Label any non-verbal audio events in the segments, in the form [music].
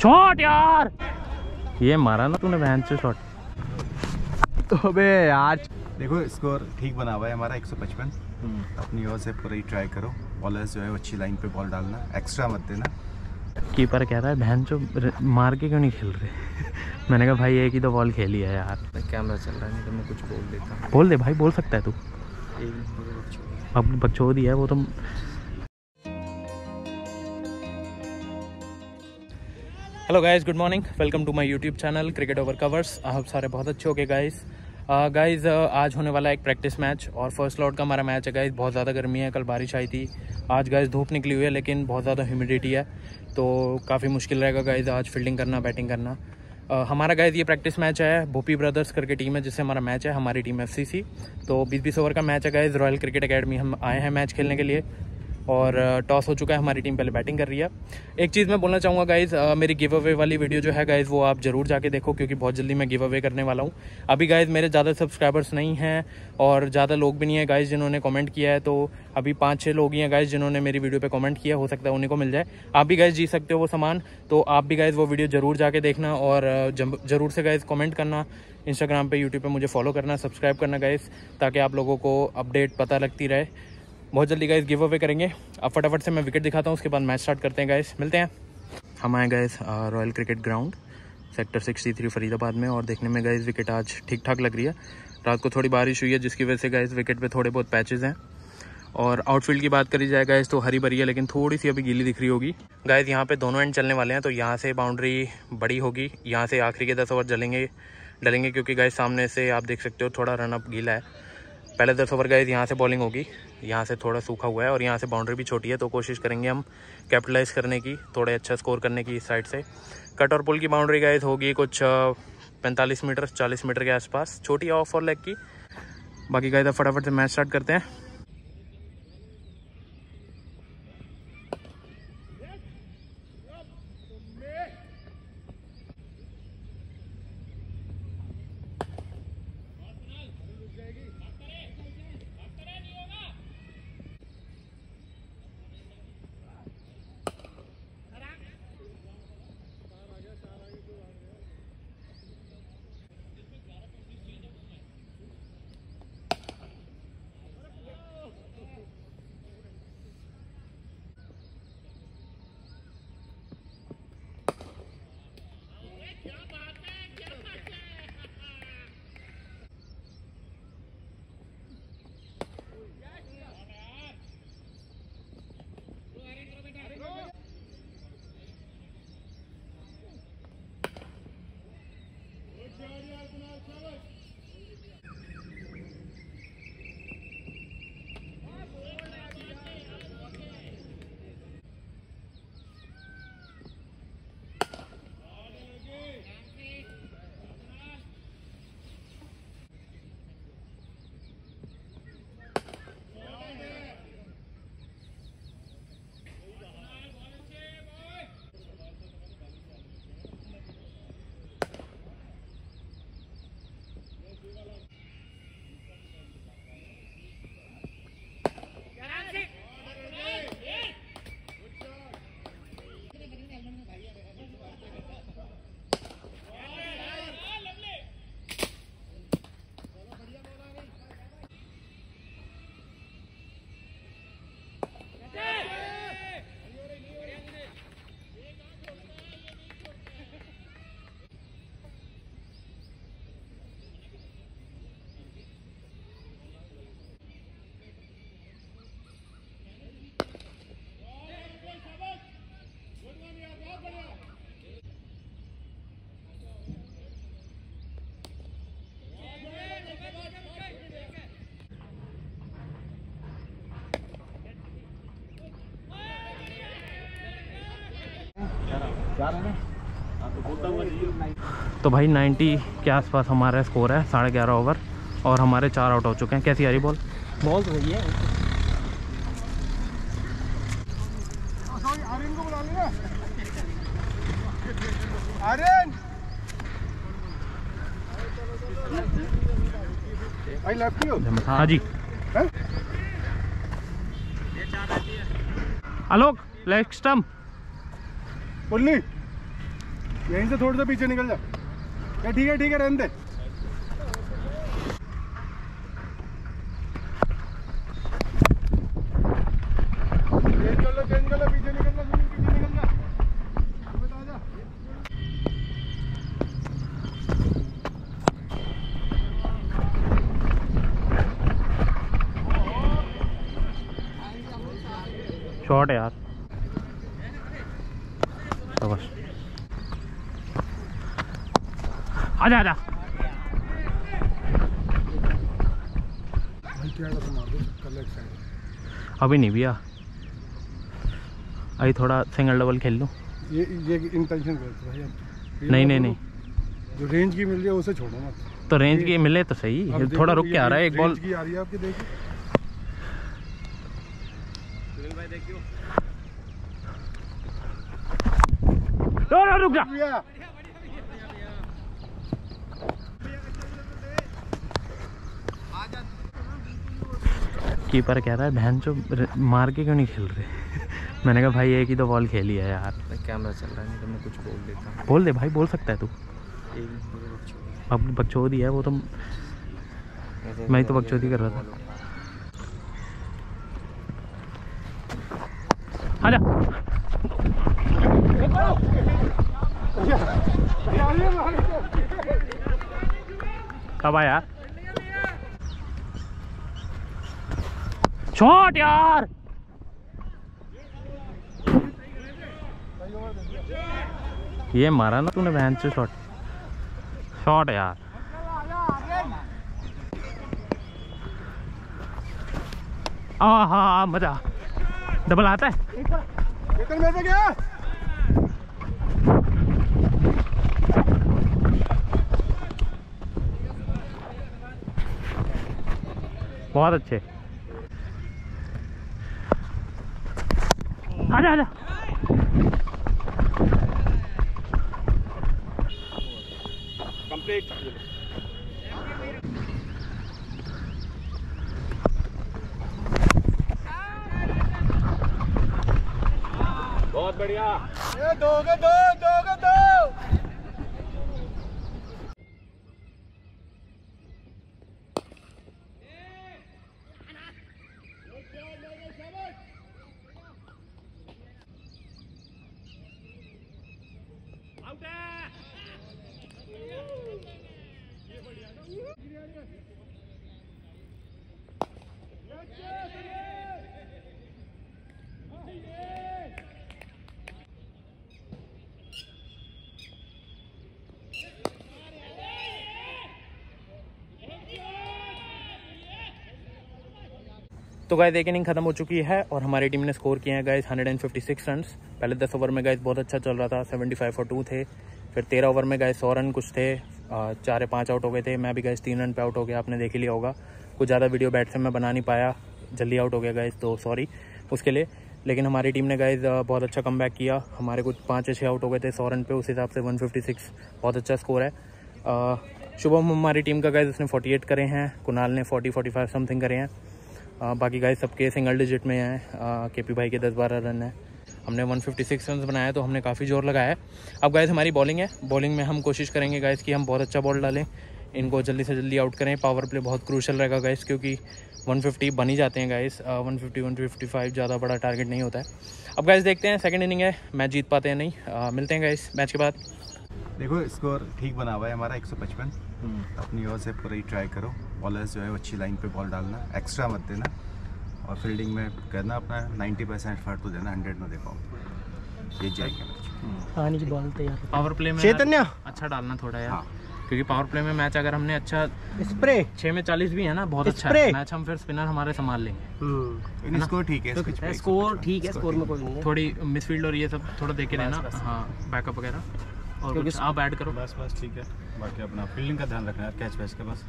Shot यार! ये मारा ना तूने वैन से शॉट अबे यार। देखो स्कोर ठीक बना हुआ है हमारा 155 अपनी ओर से पूरा ही ट्राई करो। बॉलर्स जो है अच्छी लाइन पे बॉल डालना। एक्स्ट्रा मत देना। कीपर कह रहा है बहन जो मार के क्यों नहीं खेल रहे? [laughs] मैंने कहा भाई एक ही तो बॉल खेली है यार। कैमरा चल रहा है नहीं तो मैं कुछ बोल देता। बोल दे भाई बोल सकता है तू। अब बकचोदी है, वो तो hello guys good morning welcome to my YouTube channel cricket over covers आप सारे बहुत अच्छे हो गए गाइस गाइस आज होने वाला एक प्रैक्टिस मैच और फ़र्स्ट लॉट का हमारा मैच है गाइस बहुत ज़्यादा गर्मी है, कल बारिश आई थी. आज गाइस धूप निकली हुई है, लेकिन बहुत ज़्यादा ह्यूमिडिटी है. तो काफ़ी मुश्किल रहेगा गाइस आज फील्डिंग करना बैटिंग करना. हमारा गायज ये प्रैक्टिस मैच है भोपी ब्रदर्स करके टीम है, जिससे हमारा मैच है, हमारी टीम एफ़ तो बीस बीस ओवर का मैच है गाइज़ रॉयल क्रिकेट अकेडमी हम आए हैं मैच खेलने के लिए। और टॉस हो चुका है, हमारी टीम पहले बैटिंग कर रही है। एक चीज़ मैं बोलना चाहूँगा गाइज़ मेरी गिव अवे वाली वीडियो जो है गाइज़ वो आप ज़रूर जाके देखो, क्योंकि बहुत जल्दी मैं गिव अवे करने वाला हूँ। अभी गाइज़ मेरे ज़्यादा सब्सक्राइबर्स नहीं हैं और ज़्यादा लोग भी नहीं है गाइज़ जिन्होंने कमेंट किया है तो अभी पाँच छः लोग ही हैं गाइज़ जिन्होंने मेरी वीडियो पर कमेंट किया हो सकता है उन्हीं को मिल जाए। आप भी गाइज़ जीत सकते हो वो सामान तो आप भी गाइज़ वो वीडियो ज़रूर जाके देखना और ज़रूर से गाइज़ कॉमेंट करना। इंस्टाग्राम पे यूट्यूब पे मुझे फॉलो करना सब्सक्राइब करना गाइज़ ताकि आप लोगों को अपडेट पता लगती रहे। बहुत जल्दी गाइस गिव अवे करेंगे। अब फटाफट से मैं विकेट दिखाता हूँ, उसके बाद मैच स्टार्ट करते हैं गाइस मिलते हैं। हम आए guys royal cricket ground sector 63 Faridabad में, और देखने में गाइस विकेट आज ठीक ठाक लग रही है। रात को थोड़ी बारिश हुई है, जिसकी वजह से गाइस विकेट पे थोड़े बहुत पैचेज हैं। और आउटफील्ड की बात करी जाए गाइस तो हरी भरी है, लेकिन थोड़ी सी अभी गीली दिख रही होगी। गाइस यहाँ पे दोनों एंड चलने वाले हैं तो यहाँ से बाउंड्री बड़ी होगी। यहाँ से आखिरी के दस ओवर जलेंगे, डलेंगे, क्योंकि गाइस सामने से आप देख सकते हो, थोड़ा रनअप गीला है। पहले दस ओवर गए यहाँ से बॉलिंग होगी। यहाँ से थोड़ा सूखा हुआ है और यहाँ से बाउंड्री भी छोटी है तो कोशिश करेंगे हम कैपिटलाइज करने की, थोड़े अच्छा स्कोर करने की इस साइड से। कट और पुल की बाउंड्री गए होगी कुछ पैंतालीस मीटर चालीस मीटर के आसपास, छोटी ऑफ़ और लेग की। बाकी गए तो फटाफट से मैच स्टार्ट करते हैं। तो भाई 90 के आसपास हमारा स्कोर है साढ़े ग्यारह ओवर और हमारे चार आउट हो चुके हैं। कैसी आ रही बॉल बॉल तो सही है। हाँ जी। अलोक लेफ़्ट स्टम्प पुल्ली यहीं से थोड़ा सा पीछे निकल जा। क्या ठीक है ठीक है, रहने दे। चेंज कर लो चेंज कर लो पीछे निकल जा ज़मीन पीछे निकल जा बता जा शॉट है यार तो बस आजा आजा। अभी नहीं भैया। अभी थोड़ा सिंगल डबल खेल लूँ। ये ये इंटेंशन भाई नहीं नहीं नहीं। जो रेंज की मिल रही है उसे छोड़ो मत। तो रेंज की मिले तो सही। थोड़ा रुक के आ रहा है एक बॉल की आ रही है आपकी देखिए। रुक जा। कीपर कह रहा है बहन चो मार के क्यों नहीं खेल रहे? [laughs] मैंने कहा भाई एक ही तो बॉल खेली है यार. कैमरा चल रहा है नहीं तो मैं कुछ बोल देता हूँ। बोल दे भाई बोल सकता है तू। अब बकचोदी है वो तो मैं ही तो बकचोदी कर रहा था। आजा। कब आया शॉट यार। ये मारा ना तूने बहन से शॉट शॉट यार। आहा, मज़ा। डबल आता है। क्या बहुत अच्छे। आजा आजा। कंप्लीट दो बढ़िया दो दो दो दो। तो गाइस एक इनिंग खत्म हो चुकी है और हमारी टीम ने स्कोर किए हैं गाइस 156 रन पहले 10 ओवर में गाइस बहुत अच्छा चल रहा था 75 फॉर टू थे। फिर 13 ओवर में गाइस 100 रन कुछ थे चार पाँच आउट हो गए थे। मैं भी गाइस तीन रन पे आउट हो गया, आपने देख ही लिया होगा। कुछ ज़्यादा वीडियो बैट से मैं बना नहीं पाया, जल्दी आउट हो गया गाइस तो सॉरी उसके लिए। लेकिन हमारी टीम ने गाइज़ बहुत अच्छा कम किया। हमारे कुछ पाँच छः आउट हो गए थे, सौ रन पे, उस हिसाब से 156 बहुत अच्छा स्कोर है। शुभम, हमारी टीम का गाइज़ उसने 48 करे हैं, कुणाल ने 40 45 समथिंग करे हैं। आ, बाकी गाइज़ सबके सिंगल डिजिट में हैं। के पी भाई के दस बारह रन हैं। हमने 156 रन बनाया तो हमने काफ़ी ज़ोर लगाया है। अब गाइज़ हमारी बॉलिंग है। बॉलिंग में हम कोशिश करेंगे गाइज़ कि हम बहुत अच्छा बॉल डालें। इनको जल्दी से जल्दी आउट करें। पावर प्ले बहुत क्रूशल रहेगा गाइज़ क्योंकि 150 बन ही जाते हैं guys one fifty one fifty five ज़्यादा बड़ा टारगेट नहीं होता है। अब गाइस देखते हैं सेकंड इनिंग है। मैच जीत पाते हैं नहीं? आ, मिलते हैं गाइस मैच के बाद। देखो स्कोर ठीक बना हुआ है हमारा 155 अपनी ओर से पूरा ही ट्राई करो। बॉलर्स जो है अच्छी लाइन पे बॉल डालना। एक्स्ट्रा मत देना। और फील्डिंग में करना अपना 90 परसेंट एफर्ट तो देना 100 में दे पाओ ये जाएगा बॉल तैयार पावर प्ले में चैतन्य! अच्छा डालना थोड़ा यार। हाँ। क्योंकि पावर प्ले में मैच अगर हमने अच्छा स्प्रे छः में चालीस भी है ना बहुत अच्छा है। मैच हम फिर स्पिनर हमारे संभाल लेंगे। स्कोर ठीक है स्कोर ठीक है स्कोर में कोई नहीं थोड़ी मिसफील्ड और ये सब थोड़ा देखे रहना। हाँ बैकअप वगैरह। और कुछ? आप ऐड करो। बस बस ठीक है। बाकी अपना फील्डिंग का ध्यान रखना है कैच वैच का बस।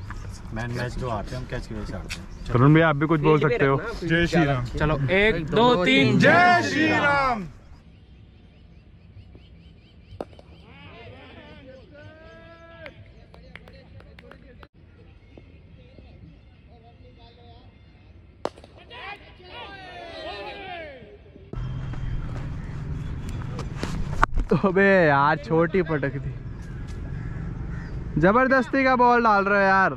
मैन मैच जो आते हैं हम कैच की वजह से आते हैं। तरुण भाई आप भी कुछ बोल सकते हो। जय श्री राम। चलो एक दो तीन जय श्री राम। अबे यार छोटी पटक दी। ज़बरदस्ती का बॉल डाल रहे हो यार।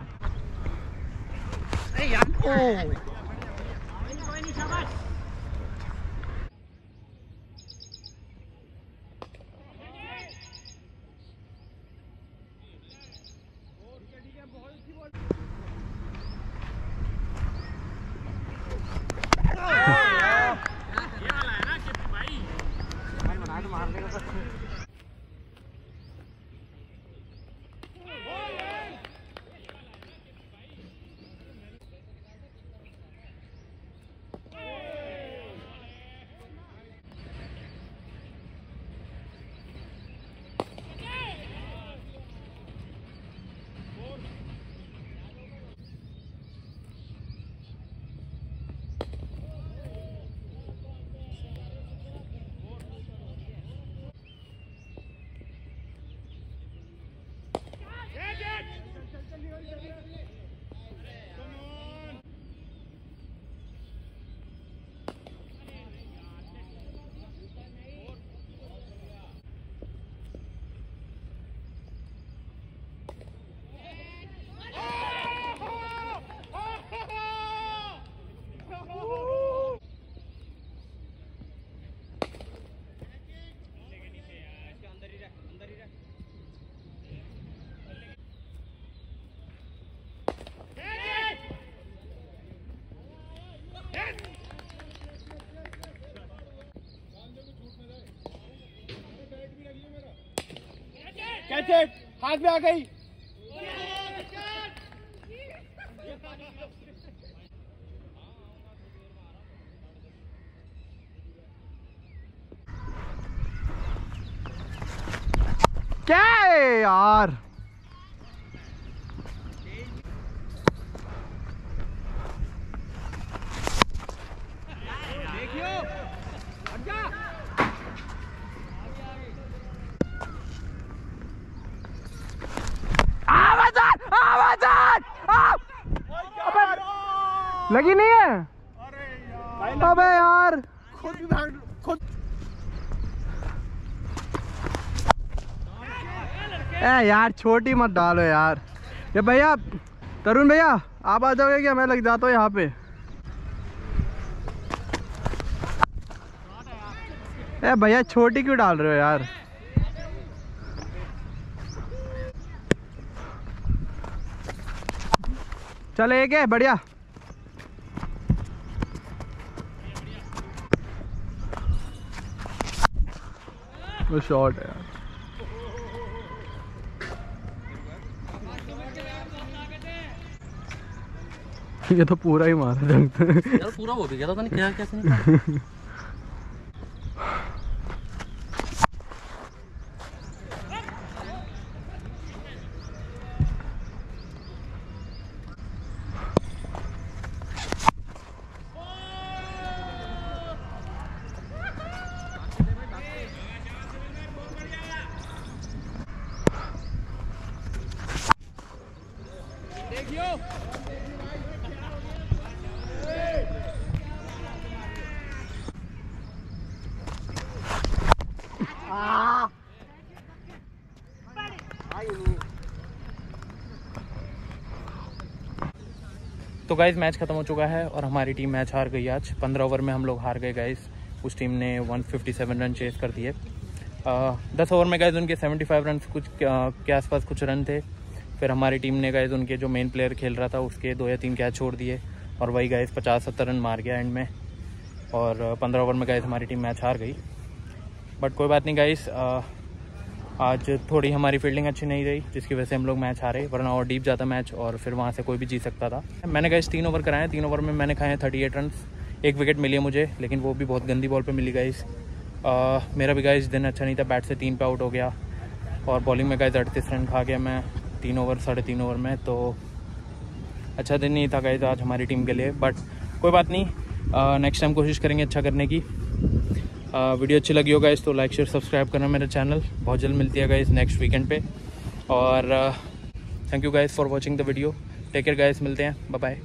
कैच इट हाथ में आ गई। क्या है यार आवाज़ आ! आवाज़ आ! आ! अबे, लगी नहीं है? अबे यार। खुद खुद ए यार, छोटी मत डालो यार। ये भैया, तरुण भैया, आप आ जाओगे क्या? मैं लग जाता हूँ यहाँ पे। ए भैया, छोटी क्यों डाल रहे हो यार? चल एक है, बढ़िया। वो शॉर्ट है यार। ये तो पूरा ही मारा जंग यार पूरा हो भी गया था नहीं क्या कैसे [laughs] तो गाइज़ मैच खत्म हो चुका है और हमारी टीम मैच हार गई आज। पंद्रह ओवर में हम लोग हार गए गाइज़ उस टीम ने 157 रन चेस कर दिए। दस ओवर में गाइज़ उनके 75 रन कुछ के आसपास कुछ रन थे। फिर हमारी टीम ने गाइज़ उनके जो मेन प्लेयर खेल रहा था, उसके दो या तीन कैच छोड़ दिए। और वही गाइज़ पचास सत्तर रन मार गया एंड में। और पंद्रह ओवर में गाइज़ हमारी टीम मैच हार गई। बट कोई बात नहीं गाइस आज थोड़ी हमारी फील्डिंग अच्छी नहीं रही, जिसकी वजह से हम लोग मैच हारे, वरना और डीप जाता मैच और फिर वहाँ से कोई भी जीत सकता था। मैंने गाइस तीन ओवर कराए, तीन ओवर में मैंने खाए थर्टी एट रन एक विकेट मिली है मुझे, लेकिन वो भी बहुत गंदी बॉल पर मिली गाइस मेरा भी गाइस दिन अच्छा नहीं था बैट से तीन पे आउट हो गया। और बॉलिंग में गाइस अड़तीस रन खा गया मैं, तीन ओवर साढ़े तीन ओवर में तो अच्छा दिन नहीं था गाइस आज हमारी टीम के लिए। बट कोई बात नहीं नेक्स्ट टाइम कोशिश करेंगे अच्छा करने की। वीडियो अच्छी लगी होगा इस तो लाइक, शेयर, सब्सक्राइब करना मेरा चैनल। बहुत जल्द मिलती है गाइस नेक्स्ट वीकेंड पे। और thank you guys for watching the video take care guys मिलते हैं। Bye bye